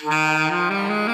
Thank